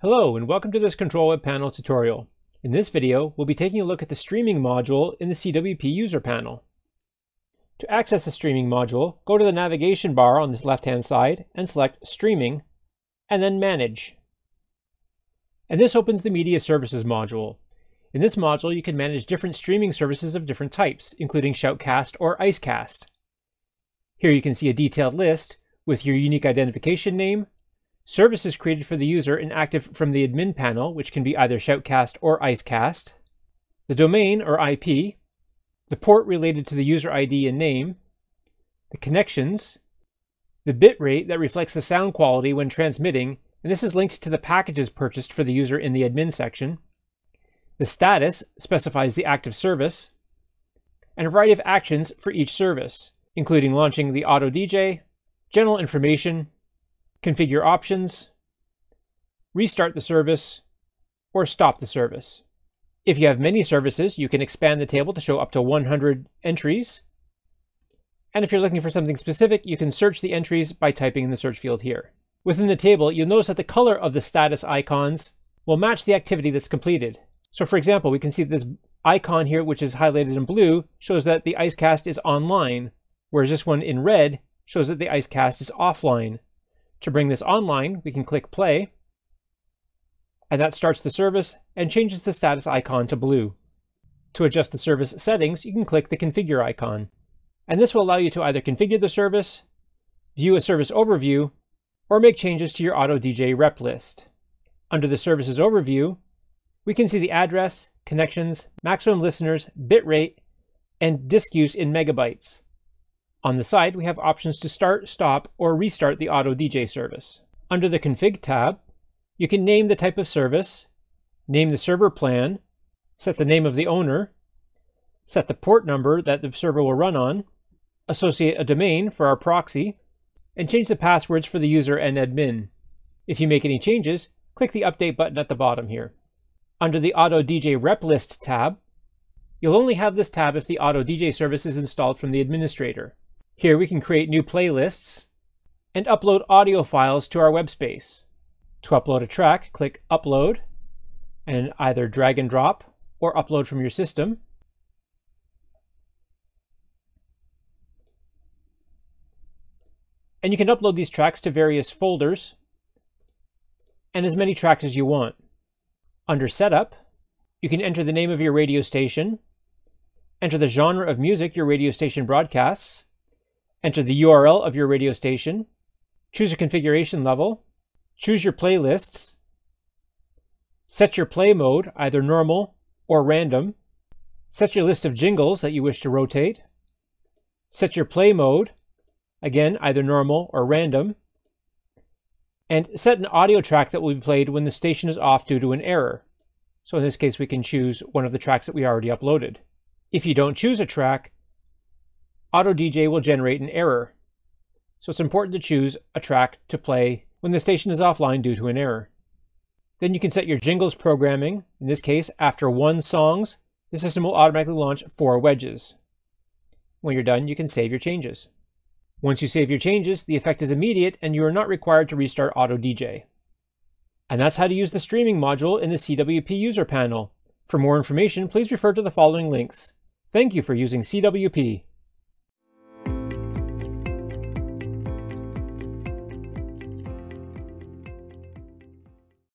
Hello and welcome to this Control Web Panel tutorial. In this video, we'll be taking a look at the streaming module in the CWP user panel. To access the streaming module, go to the navigation bar on this left-hand side and select Streaming, and then Manage. And this opens the Media Services module. In this module, you can manage different streaming services of different types, including Shoutcast or Icecast. Here you can see a detailed list with your unique identification name, Services created for the user and active from the admin panel, which can be either Shoutcast or Icecast. The domain or IP, the port related to the user ID and name, the connections, the bitrate that reflects the sound quality when transmitting, and this is linked to the packages purchased for the user in the admin section. The status specifies the active service, and a variety of actions for each service, including launching the Auto DJ, general information, configure options, restart the service, or stop the service. If you have many services, you can expand the table to show up to 100 entries. And if you're looking for something specific, you can search the entries by typing in the search field here. Within the table, you'll notice that the color of the status icons will match the activity that's completed. So for example, we can see this icon here, which is highlighted in blue, shows that the IceCast is online, whereas this one in red shows that the IceCast is offline. To bring this online, we can click play, and that starts the service and changes the status icon to blue. To adjust the service settings, you can click the configure icon. And this will allow you to either configure the service, view a service overview, or make changes to your Auto DJ rep list. Under the services overview, we can see the address, connections, maximum listeners, bitrate, and disk use in megabytes. On the side, we have options to start, stop, or restart the Auto DJ service. Under the Config tab, you can name the type of service, name the server plan, set the name of the owner, set the port number that the server will run on, associate a domain for our proxy, and change the passwords for the user and admin. If you make any changes, click the Update button at the bottom here. Under the Auto DJ Rep List tab, you'll only have this tab if the Auto DJ service is installed from the administrator. Here we can create new playlists and upload audio files to our web space. To upload a track, click Upload and either drag and drop or upload from your system. And you can upload these tracks to various folders and as many tracks as you want. Under Setup, you can enter the name of your radio station, enter the genre of music your radio station broadcasts, Enter the URL of your radio station. Choose a configuration level. Choose your playlists. Set your play mode, either normal or random. Set your list of jingles that you wish to rotate. Set your play mode, again, either normal or random. And set an audio track that will be played when the station is off due to an error. So in this case, we can choose one of the tracks that we already uploaded. If you don't choose a track, AutoDJ will generate an error. So it's important to choose a track to play when the station is offline due to an error. Then you can set your jingles programming. In this case, after one songs, the system will automatically launch four wedges. When you're done, you can save your changes. Once you save your changes, the effect is immediate and you are not required to restart AutoDJ. And that's how to use the streaming module in the CWP user panel. For more information, please refer to the following links. Thank you for using CWP.